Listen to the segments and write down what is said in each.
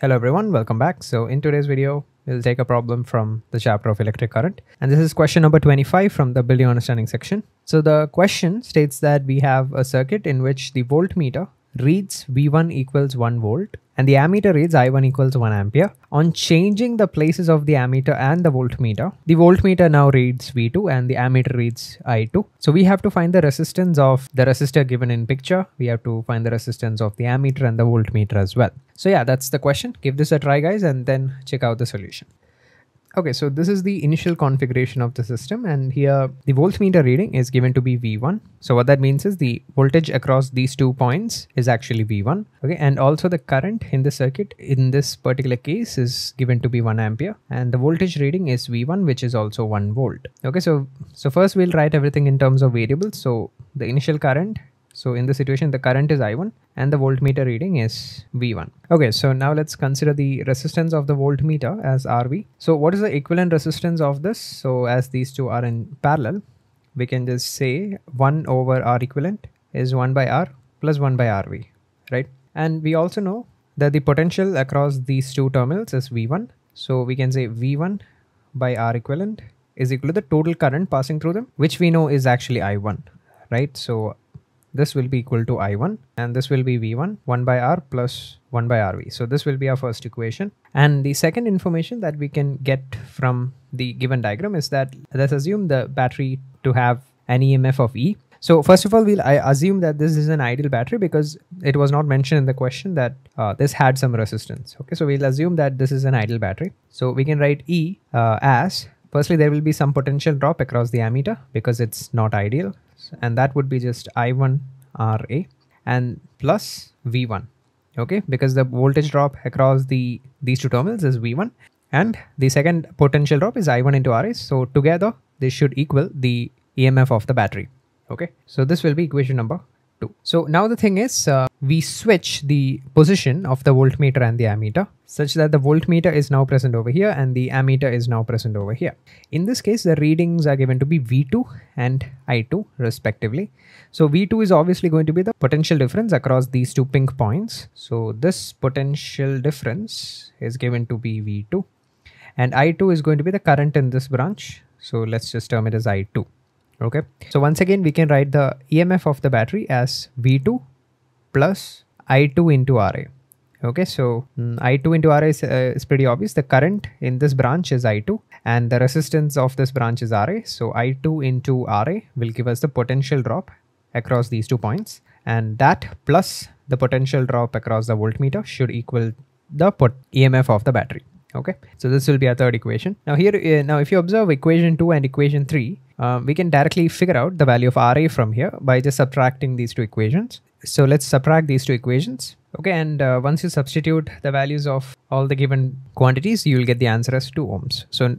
Hello everyone, welcome back. So in today's video, we'll take a problem from the chapter of electric current. And this is question number 25 from the building understanding section. So the question states that we have a circuit in which the voltmeter reads V1 equals 1 volt and the ammeter reads I1 equals 1 ampere. On changing the places of the ammeter and the voltmeter, the voltmeter now reads V2 and the ammeter reads I2. So we have to find the resistance of the resistor given in picture. We have to find the resistance of the ammeter and the voltmeter as well. So yeah, that's the question. Give this a try guys and then check out the solution. Okay, so this is the initial configuration of the system and here the voltmeter reading is given to be V1. So what that means is the voltage across these two points is actually V1. Okay, and also the current in the circuit in this particular case is given to be 1 ampere and the voltage reading is V1 which is also 1 volt. Okay, so so first we'll write everything in terms of variables. So the initial current so in the situation, the current is I1 and the voltmeter reading is V1. Okay, so now let's consider the resistance of the voltmeter as RV. So what is the equivalent resistance of this? So as these two are in parallel, we can just say 1 over R equivalent is 1 by R plus 1 by RV, right? And we also know that the potential across these two terminals is V1. So we can say V1 by R equivalent is equal to the total current passing through them, which we know is actually I1, right? So this will be equal to I1 and this will be V1 1 by R plus 1 by RV. So this will be our first equation. And the second information that we can get from the given diagram is that let's assume the battery to have an EMF of E. So first of all, we'll I assume that this is an ideal battery because it was not mentioned in the question that uh, this had some resistance. Okay, so we'll assume that this is an ideal battery. So we can write E uh, as firstly there will be some potential drop across the ammeter because it's not ideal and that would be just I1 RA and plus V1 okay? Because the voltage drop across the these two terminals is V1 and the second potential drop is I1 into RA so together this should equal the EMF of the battery okay? So this will be equation number 2 so now the thing is uh, we switch the position of the voltmeter and the ammeter such that the voltmeter is now present over here and the ammeter is now present over here. In this case, the readings are given to be V2 and I2 respectively. So V2 is obviously going to be the potential difference across these two pink points. So this potential difference is given to be V2 and I2 is going to be the current in this branch. So let's just term it as I2. Okay. So once again, we can write the EMF of the battery as V2 plus I2 into RA. Okay, so mm, I2 into RA is, uh, is pretty obvious. The current in this branch is I2 and the resistance of this branch is RA. So I2 into RA will give us the potential drop across these two points and that plus the potential drop across the voltmeter should equal the EMF of the battery. Okay, so this will be our third equation. Now here, uh, now if you observe equation 2 and equation 3, uh, we can directly figure out the value of RA from here by just subtracting these two equations. So let's subtract these two equations. Okay, and uh, once you substitute the values of all the given quantities, you will get the answer as 2 ohms. So,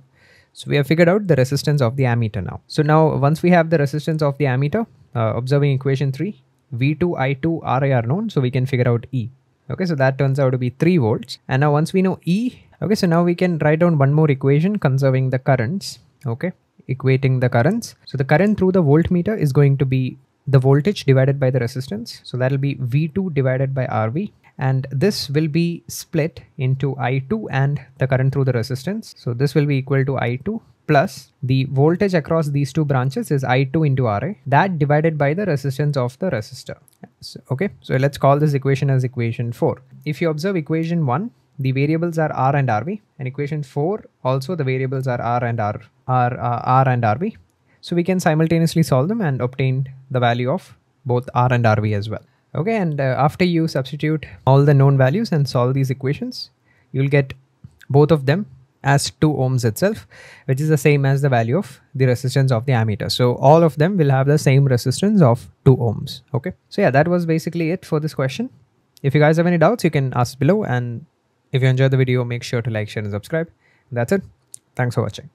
so we have figured out the resistance of the ammeter now. So now once we have the resistance of the ammeter, uh, observing equation 3, V2, I2, Ra are known, so we can figure out E. Okay, so that turns out to be 3 volts. And now once we know E, okay, so now we can write down one more equation conserving the currents. Okay, equating the currents. So the current through the voltmeter is going to be the voltage divided by the resistance. So that'll be V2 divided by RV and this will be split into I2 and the current through the resistance. So this will be equal to I2 plus the voltage across these two branches is I2 into RA that divided by the resistance of the resistor. So, okay, so let's call this equation as equation 4. If you observe equation 1, the variables are R and RV and equation 4 also the variables are R and R, R, uh, R and RV so we can simultaneously solve them and obtain the value of both R and RV as well. Okay, and uh, after you substitute all the known values and solve these equations, you'll get both of them as 2 ohms itself, which is the same as the value of the resistance of the ammeter. So all of them will have the same resistance of 2 ohms. Okay, so yeah, that was basically it for this question. If you guys have any doubts, you can ask below. And if you enjoyed the video, make sure to like, share, and subscribe. That's it. Thanks for watching.